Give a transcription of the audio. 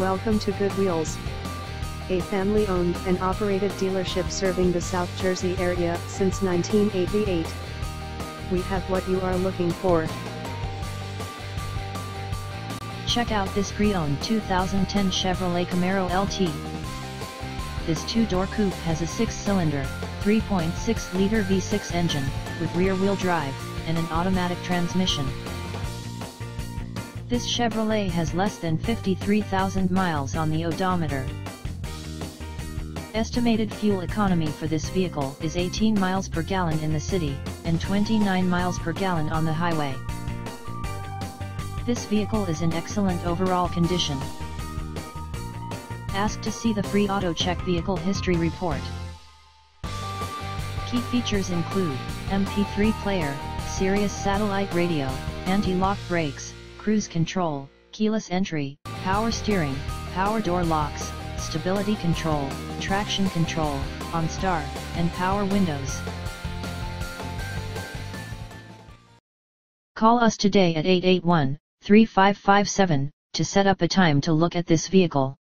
Welcome to Good Wheels, a family owned and operated dealership serving the South Jersey area since 1988. We have what you are looking for. Check out this pre-owned 2010 Chevrolet Camaro LT. This two-door coupe has a six-cylinder, 3.6-liter V6 engine, with rear-wheel drive, and an automatic transmission. This Chevrolet has less than 53,000 miles on the odometer. Estimated fuel economy for this vehicle is 18 miles per gallon in the city, and 29 miles per gallon on the highway. This vehicle is in excellent overall condition. Ask to see the free AutoCheck Vehicle History Report. Key features include, MP3 player, Sirius satellite radio, anti-lock brakes, cruise control, keyless entry, power steering, power door locks, stability control, traction control, OnStar, and power windows. Call us today at 881 3557 to set up a time to look at this vehicle.